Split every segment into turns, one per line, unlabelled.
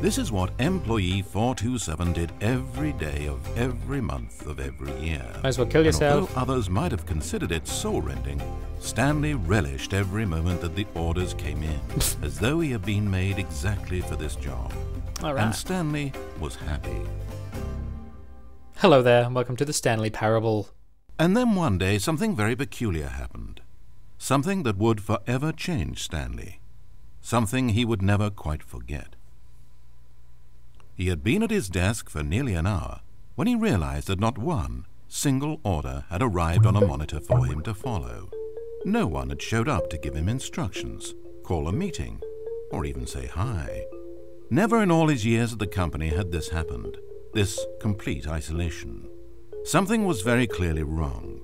This is what employee 427 did every day of every month of every year.
Might as well kill
And
yourself.
although others might have considered it soul-rending, Stanley relished every moment that the orders came in, as though he had been made exactly for this job.
All
And. Stanley was happy.
Hello there, and welcome to the Stanley Parable.
And then one day something very peculiar happened. Something that would forever change Stanley. Something he would never quite forget. He had been at his desk for nearly an hour when he realized that not one single order had arrived on a monitor for him to follow. No one had showed up to give him instructions, call a meeting, or even say hi. Never in all his years at the company had this happened, this complete isolation. Something was very clearly wrong.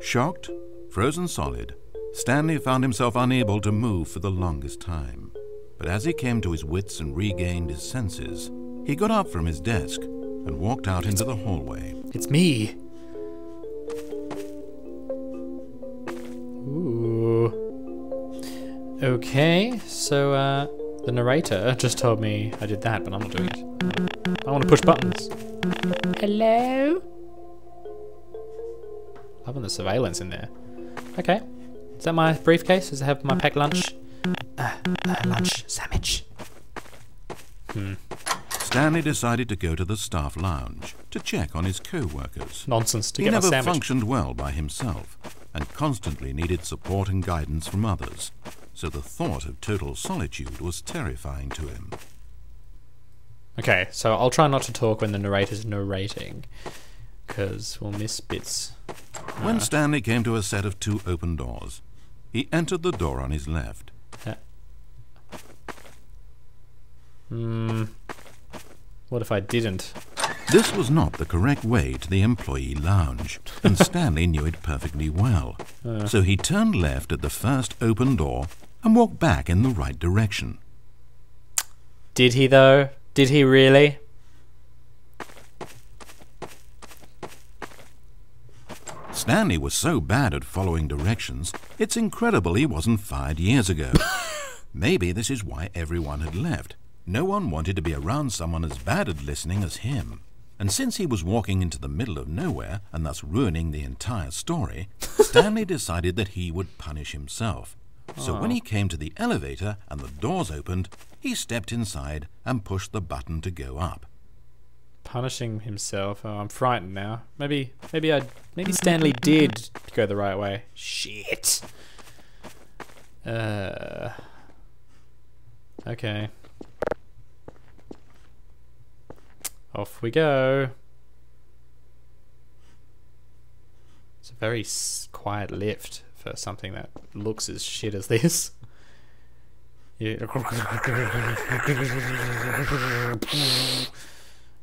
Shocked, frozen solid, Stanley found himself unable to move for the longest time. But as he came to his wits and regained his senses, he got up from his desk and walked out into the hallway.
It's me. Ooh. Okay, so uh, the narrator just told me I did that, but I'm not doing it. I want to push buttons. Hello? Loving the surveillance in there. Okay. Is that my briefcase? Does it have my packed lunch? Uh, uh, lunch sandwich.
Stanley decided to go to the staff lounge to check on his co-workers.
Nonsense to
He
get
never
sandwich.
functioned well by himself and constantly needed support and guidance from others, so the thought of total solitude was terrifying to him.
Okay, so I'll try not to talk when the narrator's narrating, because we'll miss bits.
When Stanley came to a set of two open doors, he entered the door on his left.
Hmm. What if I didn't?
This was not the correct way to the employee lounge, and Stanley knew it perfectly well. Uh. So he turned left at the first open door and walked back in the right direction.
Did he though? Did he really?
Stanley was so bad at following directions, it's incredible he wasn't fired years ago. Maybe this is why everyone had left. No one wanted to be around someone as bad at listening as him. And since he was walking into the middle of nowhere and thus ruining the entire story, Stanley decided that he would punish himself. So when he came to the elevator and the doors opened, he stepped inside and pushed the button to go up.
Punishing himself. Oh, I'm frightened now. Maybe, maybe I, maybe Stanley did go the right way. Shit. Uh. Okay. Off we go. It's a very quiet lift for something that looks as shit as this.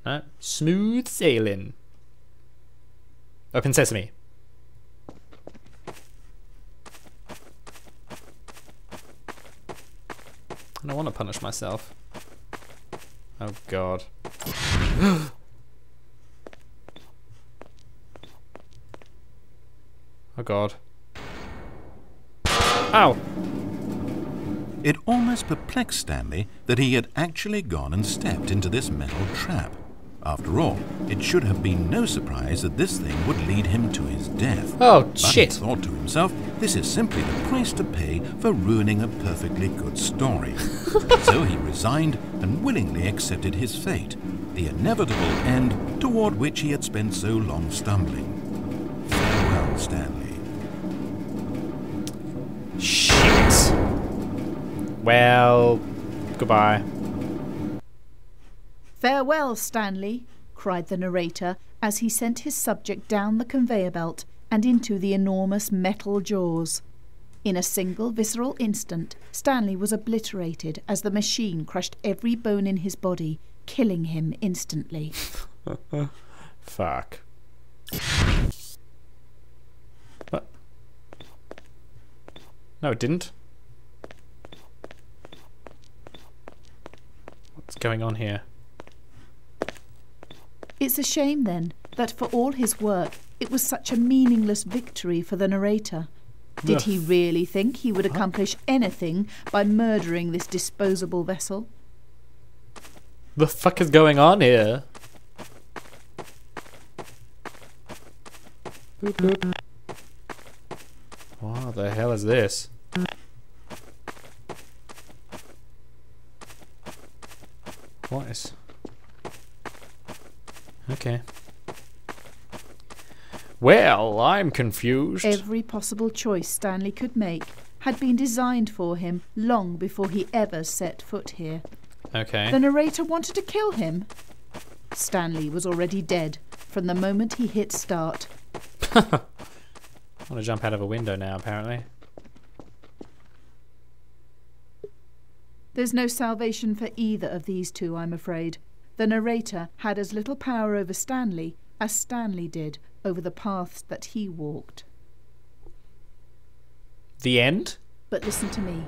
No, smooth sailing. Open sesame. I don't want to punish myself. Oh god. oh god. Ow!
It almost perplexed Stanley that he had actually gone and stepped into this metal trap. After all, it should have been no surprise that this thing would lead him to his death.
Oh,
But
shit.
he thought to himself, this is simply the price to pay for ruining a perfectly good story. so he resigned and willingly accepted his fate, the inevitable end toward which he had spent so long stumbling. Farewell, Stanley.
Shit. Well, goodbye.
Farewell, Stanley, cried the narrator as he sent his subject down the conveyor belt and into the enormous metal jaws. In a single visceral instant, Stanley was obliterated as the machine crushed every bone in his body, killing him instantly.
Fuck. But no, it didn't. What's going on here?
It's a shame then that for all his work, it was such a meaningless victory for the narrator. Did he really think he would accomplish anything by murdering this disposable vessel?
The fuck is going on here? What the hell is this? What is... Okay. Well, I'm confused.
Every possible choice Stanley could make had been designed for him long before he ever set foot here.
Okay.
The narrator wanted to kill him. Stanley was already dead from the moment he hit start.
I want to jump out of a window now, apparently.
There's no salvation for either of these two, I'm afraid. The narrator had as little power over Stanley as Stanley did over the paths that he walked.
The end?
But listen to me.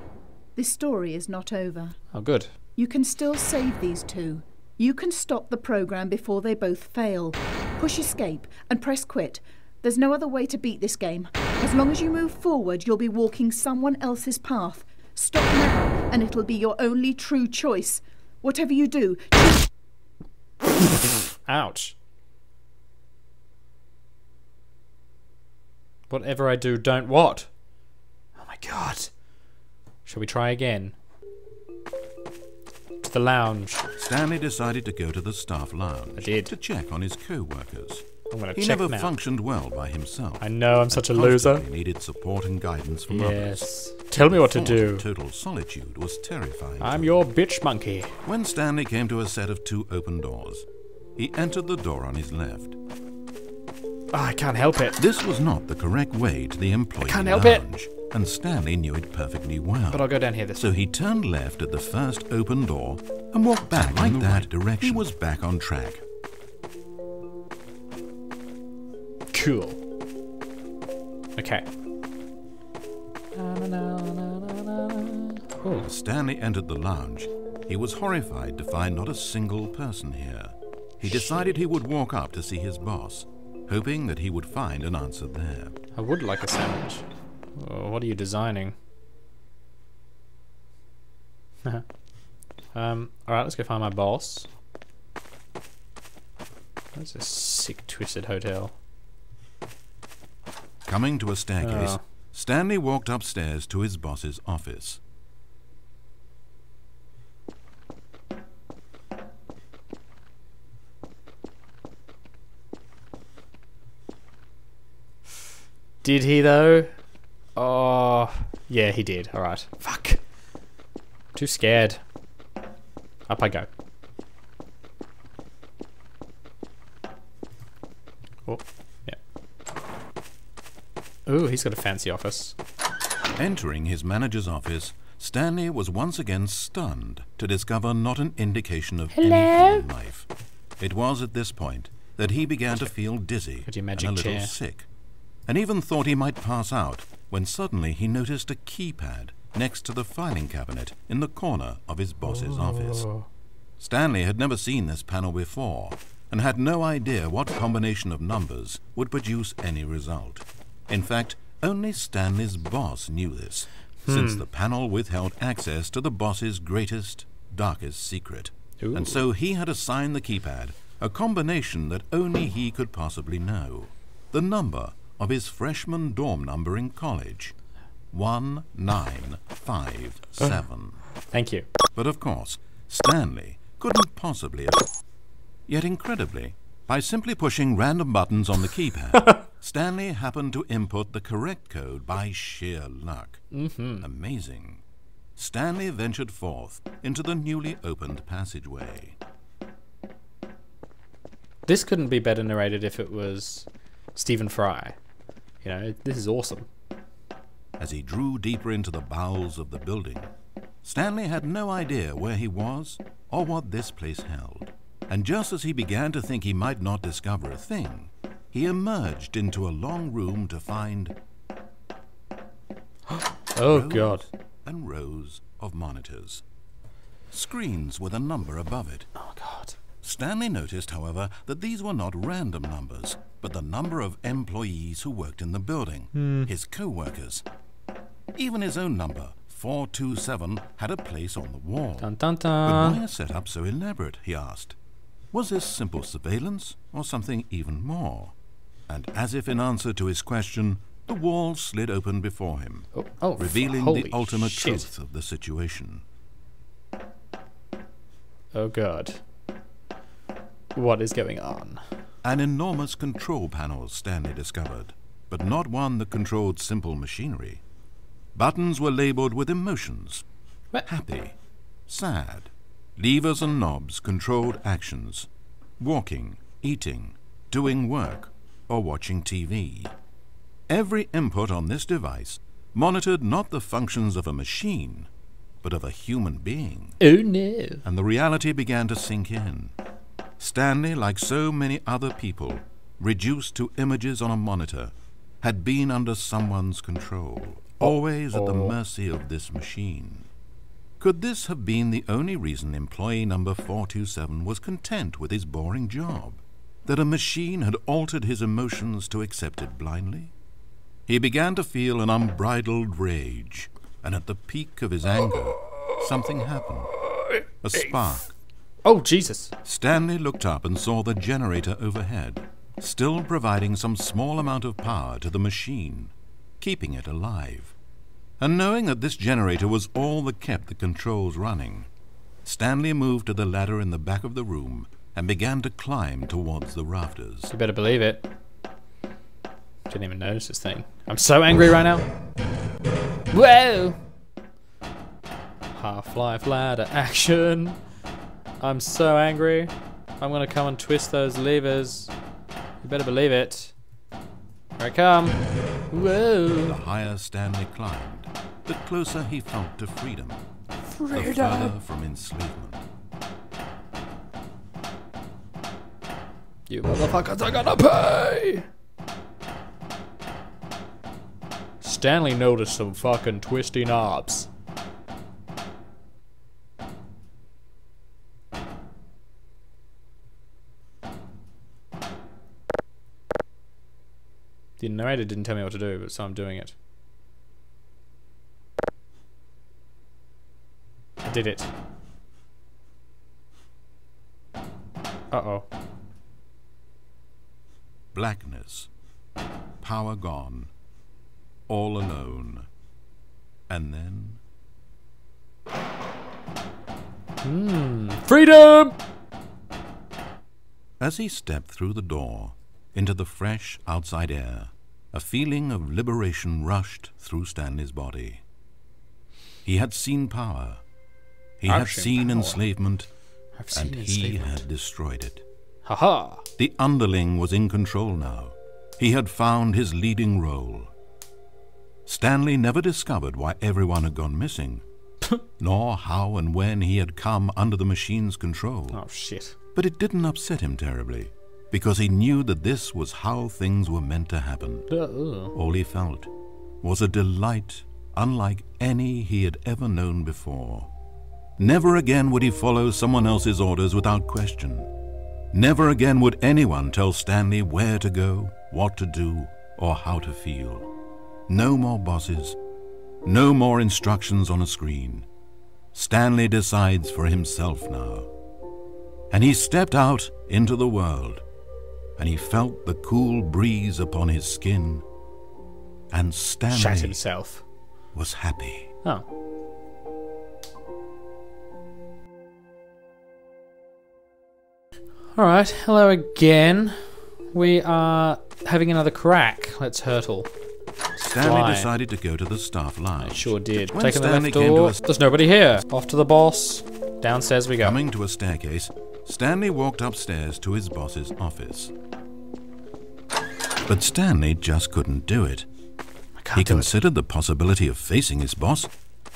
This story is not over.
Oh, good.
You can still save these two. You can stop the program before they both fail. Push escape and press quit. There's no other way to beat this game. As long as you move forward, you'll be walking someone else's path. Stop now, and it'll be your only true choice. Whatever you do, choose
Ouch. Whatever I do, don't what? Oh my god. Shall we try again? The lounge.
Stanley decided to go to the staff lounge
I did.
to check on his co-workers.
I'm gonna
He
check
never
now.
functioned well by himself.
I know I'm such a loser.
He needed support and guidance from others.
Yes. Tell me what to do.
Total solitude was terrifying.
I'm your bitch monkey.
When Stanley came to a set of two open doors, he entered the door on his left.
Ah, I can't help it.
This was not the correct way to the employee
can't help it.
And Stanley knew it perfectly well.
But I'll go down here this
So he turned left at the first open door and walked back like in the that direction. He was back on track.
Cool. Okay.
As Stanley entered the lounge, he was horrified to find not a single person here. He decided he would walk up to see his boss, hoping that he would find an answer there.
I would like a sandwich. What are you designing? um, alright, let's go find my boss. That's a sick, twisted hotel.
Coming to a staircase,
Oh.
Stanley walked upstairs to his boss's office.
Did he though? Oh, yeah, he did. Alright. Fuck. Too scared. Up I go. Oh, yeah. Ooh, he's got a fancy office.
Entering his manager's office, Stanley was once again stunned to discover not an indication of any human life. It was at this point that he began to feel dizzy and a little
chair.
sick, and even thought he might pass out when suddenly he noticed a keypad next to the filing cabinet in the corner of his boss's office.
Oh.
Stanley had never seen this panel before and had no idea what combination of numbers would produce any result. In fact, only Stanley's boss knew this, since hmm. the panel withheld access to the boss's greatest, darkest secret.
Ooh.
And so he had assigned the keypad a combination that only he could possibly know. The number of his freshman dorm number in college. 1957.
Thank you.
But of course, Stanley couldn't possibly have. Yet incredibly, by simply pushing random buttons on the keypad, Stanley happened to input the correct code by sheer luck. Mm-hmm. Amazing. Stanley ventured forth into the newly opened passageway.
This couldn't be better narrated if it was Stephen Fry. You know, this is awesome.
As he drew deeper into the bowels of the building, Stanley had no idea where he was or what this place held. And just as he began to think he might not discover a thing, he emerged into a long room to find
Oh, God.
and rows of monitors. Screens with a number above it.
Oh, God.
Stanley noticed, however, that these were not random numbers, but the number of employees who worked in the building, hmm. his co-workers. Even his own number, 427, had a place on the wall.
Dun dun
But
dun.
why a setup so elaborate, he asked. Was this simple surveillance or something even more? And as if in answer to his question, the wall slid open before him,
Oh, oh
revealing the ultimate
shit.
truth of the situation.
Oh, God. What is going on?
An enormous control panel Stanley discovered, but not one that controlled simple machinery. Buttons were labeled with emotions
What?
happy, sad. Levers and knobs controlled actions walking, eating, doing work, or watching TV. Every input on this device monitored not the functions of a machine, but of a human being
Oh, no.
and the reality began to sink in. Stanley, like so many other people, reduced to images on a monitor, had been under someone's control, always at the mercy of this machine. Could this have been the only reason employee number 427 was content with his boring job? That a machine had altered his emotions to accept it blindly? He began to feel an unbridled rage, and at the peak of his anger, something happened. A spark.
Oh, Jesus.
Stanley looked up and saw the generator overhead, still providing some small amount of power to the machine, keeping it alive. And knowing that this generator was all that kept the controls running, Stanley moved to the ladder in the back of the room and began to climb towards the rafters.
You better believe it. Didn't even notice this thing. I'm so angry right now. Whoa! Half-Life ladder action. I'm so angry. I'm gonna come and twist those levers. You better believe it. Here I come. Whoa.
The higher Stanley climbed, the closer he felt to freedom, Freedom. the further
Freedom.
from enslavement.
You motherfuckers are gonna pay! Stanley noticed some fucking twisty knobs. The narrator didn't tell me what to do, but so I'm doing it. I did it. Uh oh.
Blackness, power gone, all alone. And then
Freedom!
As he stepped through the door into the fresh outside air, a feeling of liberation rushed through Stanley's body. He had seen power. He
I've
had
seen
seen enslavement,
I've seen
and he had destroyed it.
Ha ha!
The underling was in control now. He had found his leading role. Stanley never discovered why everyone had gone missing, nor how and when he had come under the machine's control.
Oh shit.
But it didn't upset him terribly, because he knew that this was how things were meant to happen.
Uh-uh.
All he felt was a delight unlike any he had ever known before. Never again would he follow someone else's orders without question. Never again would anyone tell Stanley where to go, what to do, or how to feel. No more bosses. No more instructions on a screen. Stanley decides for himself now. And he stepped out into the world, and he felt the cool breeze upon his skin, and
Shat
Stanley
himself.
was happy.
Oh. Alright, hello again. We are having another crack. Let's hurtle.
Stanley
Why?
decided to go to the staff lounge.
I sure did.
When
Taking the left door. There's nobody here. Off to the boss. Downstairs we go.
Coming to a staircase, Stanley walked upstairs to his boss's office. But Stanley just couldn't do it. He
do it.
considered the possibility of facing his boss,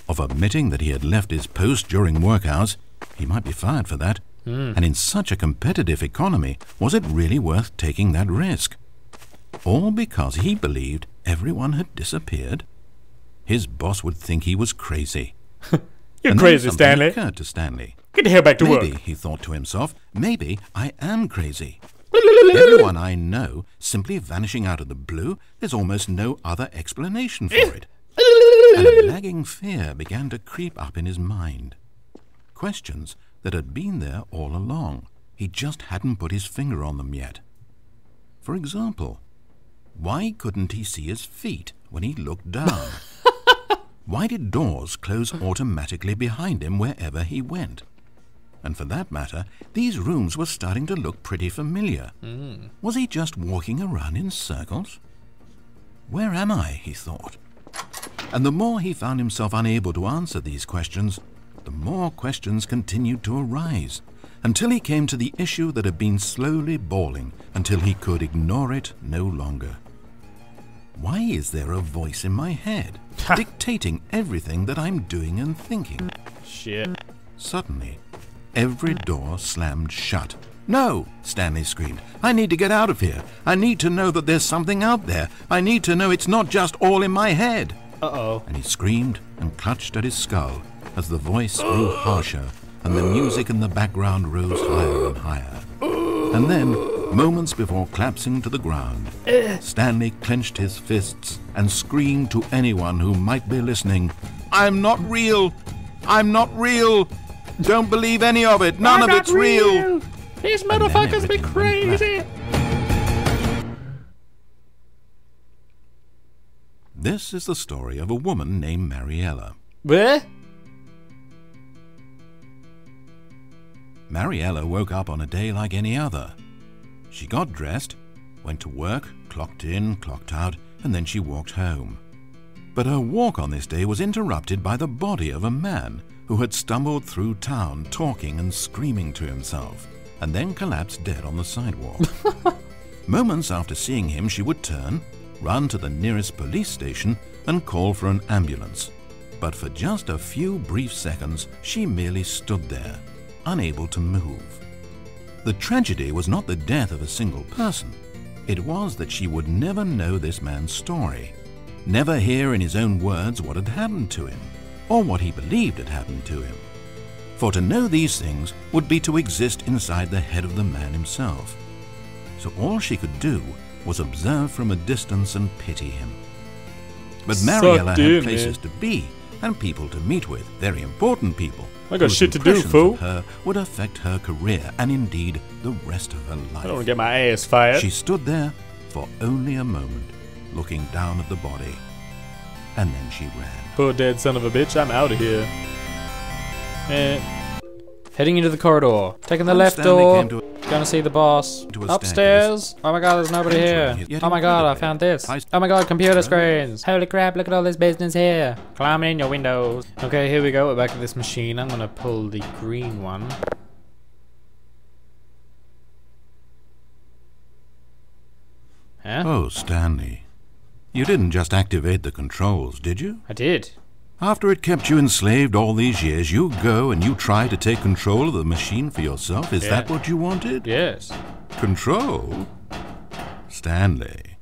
of admitting that he had left his post during work hours. He might be fired for that.
Hmm.
And in such a competitive economy, was it really worth taking that risk? All because he believed everyone had disappeared? his boss would think he was crazy.
You're
And
crazy, Stanley.
occurred to Stanley.
Get the hell back to
Maybe,
work.
he thought to himself, maybe I am crazy. Everyone I know simply vanishing out of the blue, there's almost no other explanation for it. And a nagging fear began to creep up in his mind. Questions that had been there all along. He just hadn't put his finger on them yet. For example, why couldn't he see his feet when he looked down? why did doors close automatically behind him wherever he went? And for that matter, these rooms were starting to look pretty familiar. Was he just walking around in circles? Where am I? he thought. And the more he found himself unable to answer these questions, the more questions continued to arise, until he came to the issue that had been slowly balling until he could ignore it no longer. Why is there a voice in my head dictating everything that I'm doing and thinking?
Shit.
Suddenly, every door slammed shut. No, Stanley screamed. I need to get out of here. I need to know that there's something out there. I need to know it's not just all in my head.
Uh-oh.
And he screamed and clutched at his skull as the voice grew harsher and the music in the background rose higher and higher. And then, moments before collapsing to the ground, eh. Stanley clenched his fists and screamed to anyone who might be listening, I'm not real! I'm not real! Don't believe any of it! None of it's real!
These motherfuckers be crazy.
This is the story of a woman named Mariella.
Where?
Mariella woke up on a day like any other. She got dressed, went to work, clocked in, clocked out, and then she walked home. But her walk on this day was interrupted by the body of a man who had stumbled through town talking and screaming to himself, and then collapsed dead on the sidewalk. Moments after seeing him, she would turn, run to the nearest police station, and call for an ambulance. But for just a few brief seconds, she merely stood there, unable to move. The tragedy was not the death of a single person. It was that she would never know this man's story, never hear in his own words what had happened to him, or what he believed had happened to him. For to know these things would be to exist inside the head of the man himself. So all she could do was observe from a distance and pity him. But Mariella had places
man.
to be and people to meet with, very important people.
I got shit to do, fool.
Her would affect her career and indeed the rest of her life.
I don't want to get my ass fired.
She stood there for only a moment, looking down at the body, and then she ran.
Poor dead son of a bitch. I'm out of here. Eh. Heading into the corridor. Taking the left door.
came to a-
Gonna see the boss. Upstairs. Oh my god, there's nobody here. Oh my god, I found this. Oh my god, computer screens. Holy crap, look at all this business here. Climbing in your windows. Okay, here we go. We're back at this machine. I'm gonna pull the green one. Huh?
Oh, Stanley. You didn't just activate the controls, did you?
I did.
After it kept you enslaved all these years, you go and you try to take control of the machine for yourself? Is
Yeah.
that what you wanted?
Yes.
Control? Stanley.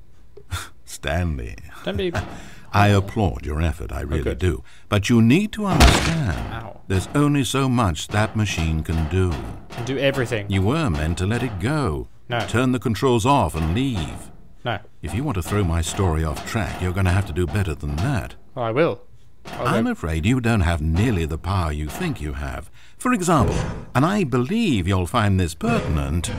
Stanley.
Don't.
I applaud your effort, I really do. But you need to understand
Ow.
there's only so much that machine can do.
Can do everything.
You were meant to let it go.
No.
Turn the controls off and leave.
No.
If you want to throw my story off track, you're going to have to do better than that.
I will. I'll
I'm
go-
afraid you don't have nearly the power you think you have. For example, and I believe you'll find this pertinent,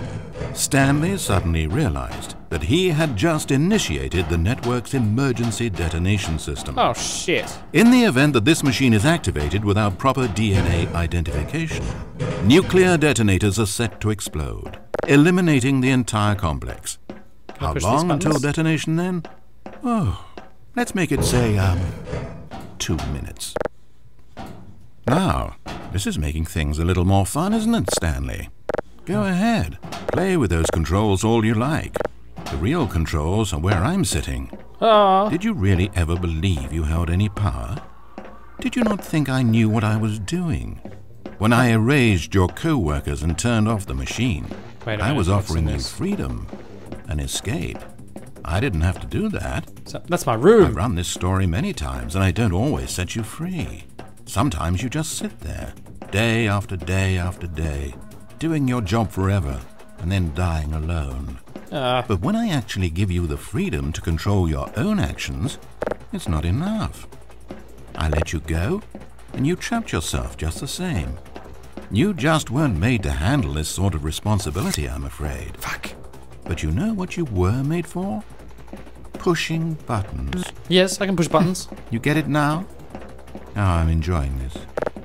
Stanley suddenly realized that he had just initiated the network's emergency detonation system.
Oh shit.
In the event that this machine is activated without proper DNA identification, nuclear detonators are set to explode, eliminating the entire complex. How long until detonation then? Oh, let's make it say, um, two minutes. Now, this is making things a little more fun, isn't it, Stanley? Go ahead, play with those controls all you like. The real controls are where I'm sitting.
Oh.
Did you really ever believe you held any power? Did you not think I knew what I was doing? When I erased your co-workers and turned off the machine, I was offering
in
you freedom, an escape. I didn't have to do that.
So, that's my room.
I've run this story many times, and I don't always set you free. Sometimes you just sit there, day after day after day, doing your job forever, and then dying alone.
Uh,
But when I actually give you the freedom to control your own actions, it's not enough. I let you go, and you trapped yourself just the same. You just weren't made to handle this sort of responsibility, I'm afraid.
fuck.
But you know what you were made for? Pushing buttons.
Yes, I can push buttons.
You get it now? Oh, I'm enjoying this.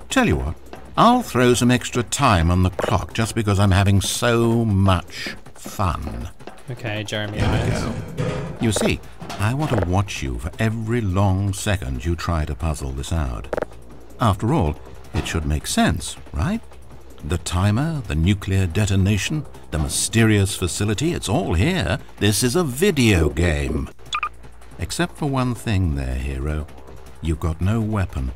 Tell you what, I'll throw some extra time on the clock just because I'm having so much fun.
Okay, Jeremy
Here we go. You see, I want to watch you for every long second you try to puzzle this out. After all, it should make sense, right? The timer, the nuclear detonation, the mysterious facility, it's all here. This is a video game. Except for one thing there, hero. You've got no weapon,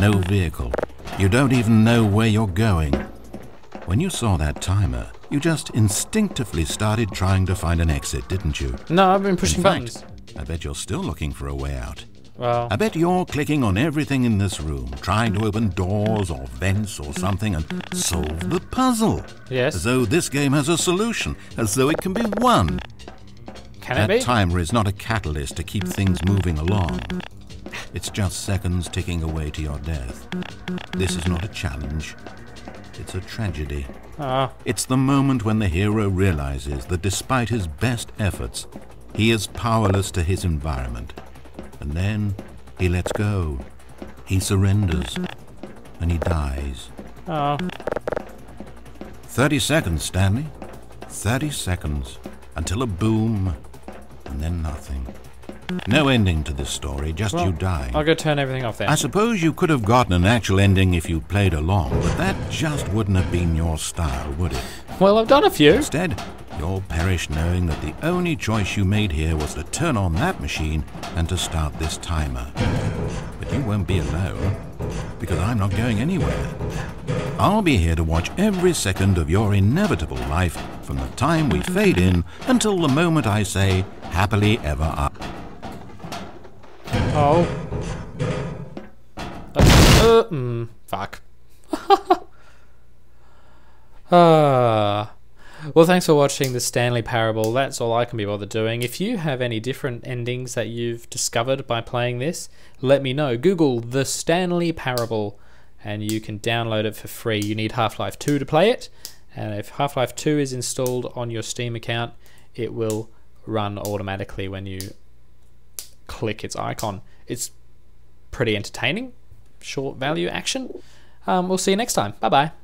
no vehicle. You don't even know where you're going. When you saw that timer, you just instinctively started trying to find an exit, didn't you?
No, I've been pushing
In
buttons.
I bet you're still looking for a way out.
Well,
I bet you're clicking on everything in this room, trying to open doors or vents or something and solve the puzzle.
yes.
As though this game has a solution, as though it can be won.
Can it
That
be?
timer is not a catalyst to keep things moving along. It's just seconds ticking away to your death. This is not a challenge. It's a tragedy.
Ah,
It's the moment when the hero realizes that despite his best efforts, he is powerless to his environment. And then he lets go. He surrenders. And he dies.
ah.
30 seconds, Stanley. 30 seconds. Until a boom. And then nothing. No ending to this story, just
Well,
you dying.
I'll go turn everything off then.
I suppose you could have gotten an actual ending if you played along, but that just wouldn't have been your style, would it?
Well, I've done a few.
Instead, you'll perish knowing that the only choice you made here was to turn on that machine and to start this timer. But you won't be alone, because I'm not going anywhere. I'll be here to watch every second of your inevitable life from the time we fade in until the moment I say, happily ever after.
Oh. Uh, uh, mm, fuck. Ah. Well, thanks for watching the Stanley Parable. That's all I can be bothered doing. If you have any different endings that you've discovered by playing this, let me know. Google the Stanley Parable and you can download it for free. You need Half Life 2 to play it, and if Half Life 2 is installed on your Steam account, it will run automatically when you click its icon. It's pretty entertaining, short value action. Um, we'll see you next time. Bye bye.